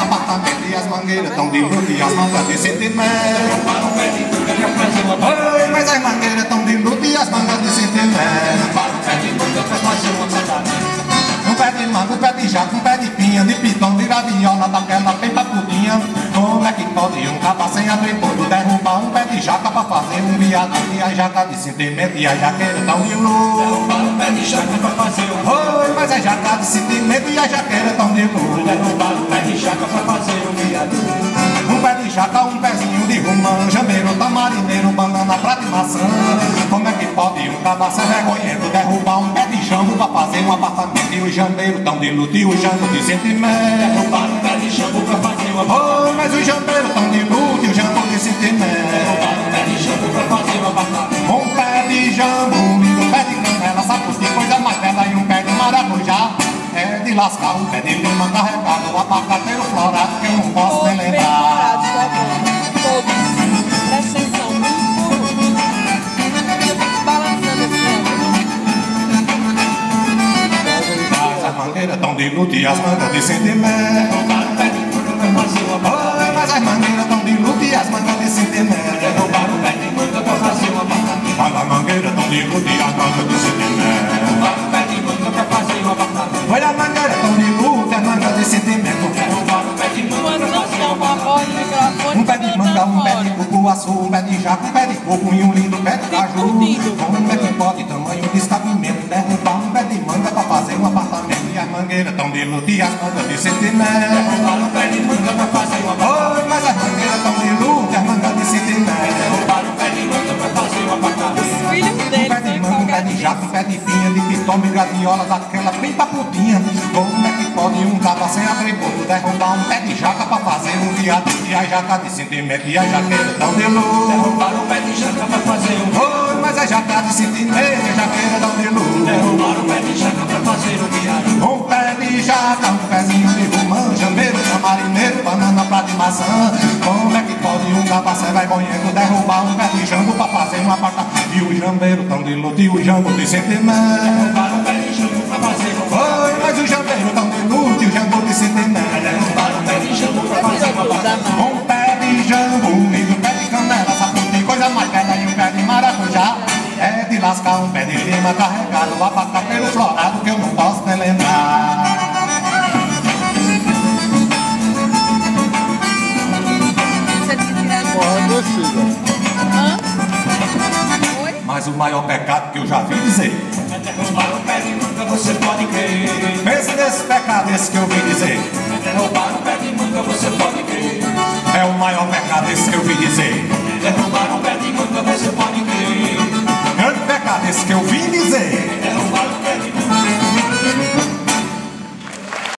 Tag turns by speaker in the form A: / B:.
A: um apartamento e as mangueiras tão de luto e as mangas de sentimento. Oi, mas as mangueiras tão de luto e as mangas de sentimento.
B: Um pé de manga um
A: pé de jaca, um pé de pinha, de pitão, de graviola, daquela bem papudinha. Como é que pode um capa sem todo derrubar um pé de jaca pra fazer um viado? E a jaca de sentimento e a jaqueira tão de luz.
B: Derrubaram um pé de jaca pra fazer um
A: Oi, mas a jaca de sentimento e a jaqueira de
B: jaca, um
A: pezinho de romã, jameiro, tamarineiro, banana, prata e maçã. Como é que pode um caba sem vergonhento derrubar um pé de jambo pra fazer um apartamento? E o jambeiro tão e o jambo de sentimento.
B: Derrubaram um pé de jambo pra fazer um apartamento.
A: Oi, mas o jambeiro tão e o jambo de sentimento.
B: Derrubaram um pé de jambo pra fazer um apartamento.
A: Um pé de jambo, lindo pé de canela, que coisa mais bela e um pé de maracujá. É de lascar um pé de lima carregado, abacateiro florado que eu não posso tão de luto e as mangas de sentimento.
B: Um pé de um
A: mas as mangueiras tão de luto e as mangas de sentimento.
B: Um pé de manga pra fazer um apartamento.
A: Mas as mangueiras tão de luto e as mangas de sentimento.
B: Um pé de um apartamento.
A: Olha as mangueiras tão de luto e as mangas de sentimento.
B: Um pé de manga um
C: uma no
A: Um pé de um pé de cupuaçu, um pé de jaca, um pé de coco e um lindo pé de caju.
C: fudido.
A: Como é de e as mangas de sentimento.
B: Derrubaram um pé de manga pra fazer um apartamento.
A: Oi, mas as mangueiras tão de luto e as mangas de sentimento.
B: Derrubaram um pé de manga pra fazer um apartamento.
C: Os filhos
A: Um
C: deles
A: pé de manga, um pé de jaca, um pé de pinha, de pitome, graviola, daquela bem papudinha. Como é que pode um caba sem atributo derrubar um pé de jaca pra fazer um viado? E a jaca de sentimento e a jaqueira tão de luz.
B: Derrubaram um pé de jaca pra fazer um
A: Oi, mas a jaca de sentimento e a jaqueira tão de luz.
B: Derrubaram um pé
A: vergonhento derrubar um pé de jambo pra fazer um apartamento? E o jambeiro tão de luto e o jambo de sentimento.
B: Derrubaram um pé de jambo pra fazer um
A: Oi, mas o jambeiro tão de luto e o jambo de sentimento.
B: Derrubaram um pé de jambo pra fazer um apartamento.
A: Um pé de jambo um pé de canela, sabe tem coisa mais bela e um pé de maracujá. É de lascar um pé de lima carregado, abacateiro florado que eu não Mas o maior pecado que eu já vi dizer,
B: Derrubaram um pé de manga, você pode crer.
A: pense nesse pecado esse que eu vi dizer.
B: Derrubaram um pé de manga, você pode crer.
A: É o maior pecado esse que eu vi dizer.
B: Derrubaram um pé de manga, você pode crer.